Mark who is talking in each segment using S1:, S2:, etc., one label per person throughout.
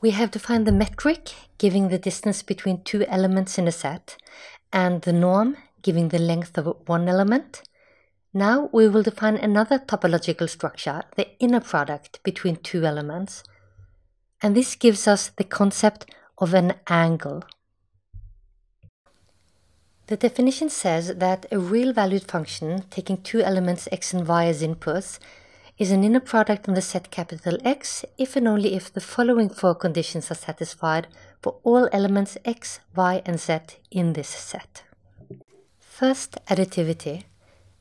S1: We have defined the metric, giving the distance between two elements in a set, and the norm, giving the length of one element. Now we will define another topological structure, the inner product between two elements. And this gives us the concept of an angle. The definition says that a real valued function taking two elements x and y as inputs is an inner product on the set capital X if and only if the following four conditions are satisfied for all elements x, y, and z in this set. First, additivity.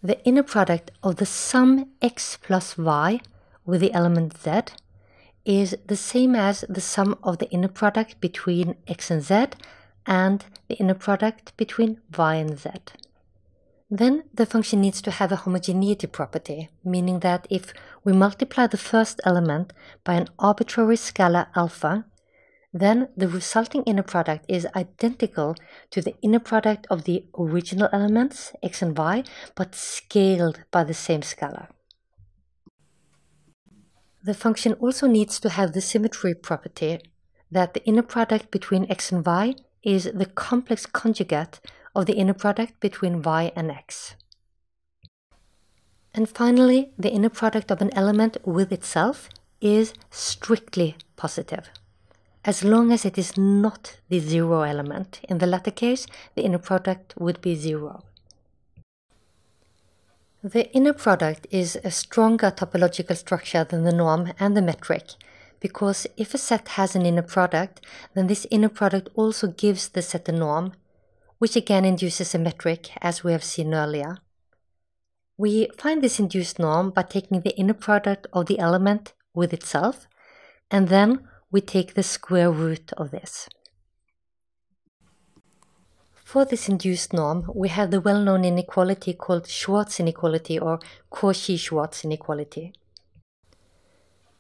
S1: The inner product of the sum x plus y with the element z is the same as the sum of the inner product between x and z and the inner product between y and z. Then the function needs to have a homogeneity property, meaning that if we multiply the first element by an arbitrary scalar alpha, then the resulting inner product is identical to the inner product of the original elements, x and y, but scaled by the same scalar. The function also needs to have the symmetry property that the inner product between x and y is the complex conjugate of the inner product between y and x. And finally, the inner product of an element with itself is strictly positive. As long as it is not the zero element. In the latter case, the inner product would be zero. The inner product is a stronger topological structure than the norm and the metric, because if a set has an inner product, then this inner product also gives the set a norm, which again induces a metric, as we have seen earlier. We find this induced norm by taking the inner product of the element with itself, and then we take the square root of this. For this induced norm, we have the well-known inequality called Schwarz inequality or Cauchy-Schwarz inequality.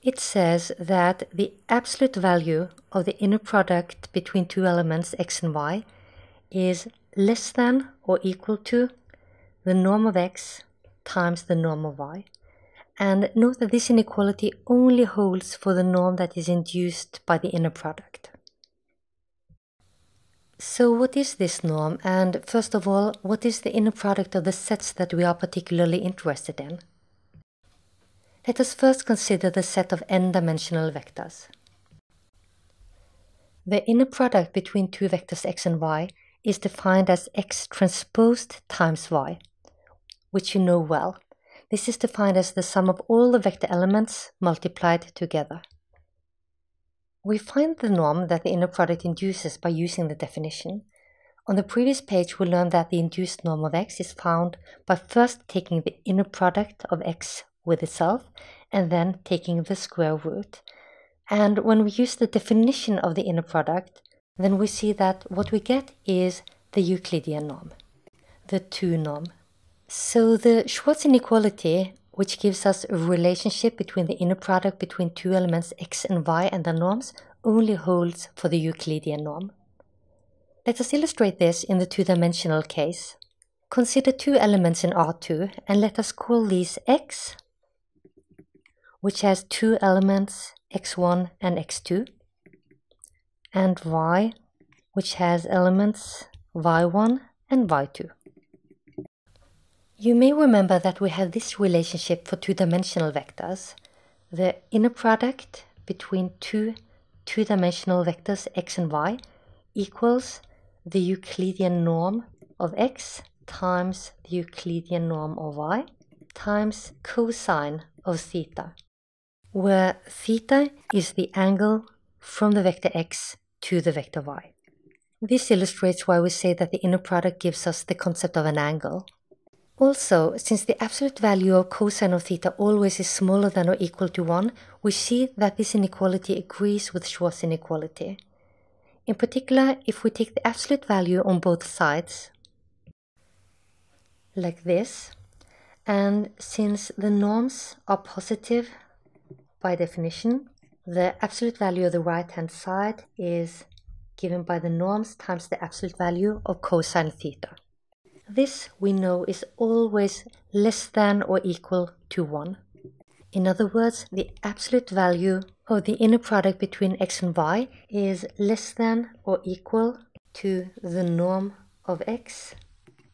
S1: It says that the absolute value of the inner product between two elements x and y is less than or equal to the norm of x times the norm of y. And note that this inequality only holds for the norm that is induced by the inner product. So what is this norm? And first of all, what is the inner product of the sets that we are particularly interested in? Let us first consider the set of n-dimensional vectors. The inner product between two vectors x and y is defined as x transposed times y, which you know well. This is defined as the sum of all the vector elements multiplied together. We find the norm that the inner product induces by using the definition. On the previous page, we learned that the induced norm of x is found by first taking the inner product of x with itself and then taking the square root. And when we use the definition of the inner product, then we see that what we get is the Euclidean norm, the 2 norm. So the Schwarz inequality, which gives us a relationship between the inner product between two elements x and y and the norms, only holds for the Euclidean norm. Let us illustrate this in the two-dimensional case. Consider two elements in R2 and let us call these x, which has two elements x1 and x2, and y, which has elements y1 and y2. You may remember that we have this relationship for two-dimensional vectors. The inner product between two two-dimensional vectors x and y equals the Euclidean norm of x times the Euclidean norm of y times cosine of theta, where theta is the angle from the vector x to the vector y. This illustrates why we say that the inner product gives us the concept of an angle. Also, since the absolute value of cosine of theta always is smaller than or equal to 1, we see that this inequality agrees with Schwarz inequality. In particular, if we take the absolute value on both sides, like this, and since the norms are positive by definition, the absolute value of the right-hand side is given by the norms times the absolute value of cosine theta. This we know is always less than or equal to 1. In other words, the absolute value of the inner product between x and y is less than or equal to the norm of x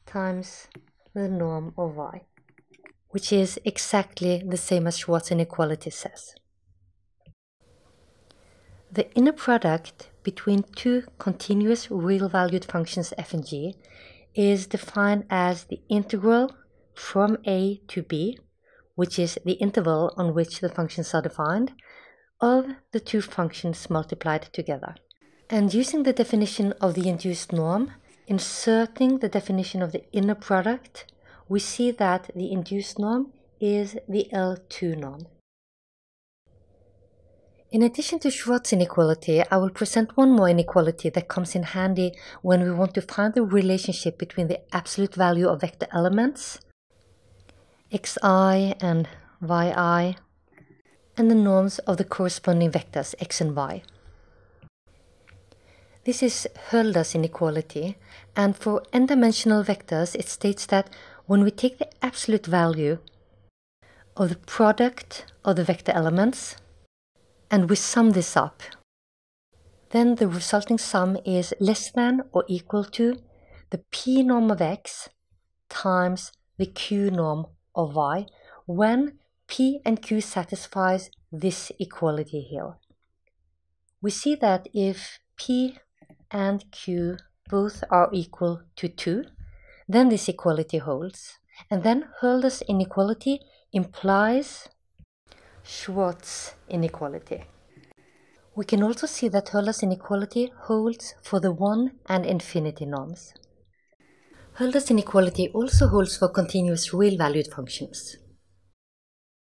S1: times the norm of y, which is exactly the same as Schwarz inequality says. The inner product between two continuous real-valued functions f and g is defined as the integral from a to b, which is the interval on which the functions are defined, of the two functions multiplied together. And using the definition of the induced norm, inserting the definition of the inner product, we see that the induced norm is the L2 norm. In addition to Schwarz inequality, I will present one more inequality that comes in handy when we want to find the relationship between the absolute value of vector elements, xi and yi, and the norms of the corresponding vectors x and y. This is Hölder's inequality, and for n-dimensional vectors it states that when we take the absolute value of the product of the vector elements, and we sum this up, then the resulting sum is less than or equal to the p norm of x times the q norm of y when p and q satisfies this equality here. We see that if p and q both are equal to 2, then this equality holds. And then Hölder's inequality implies Schwarz inequality. We can also see that Hölder's inequality holds for the 1 and infinity norms. Hölder's inequality also holds for continuous real-valued functions.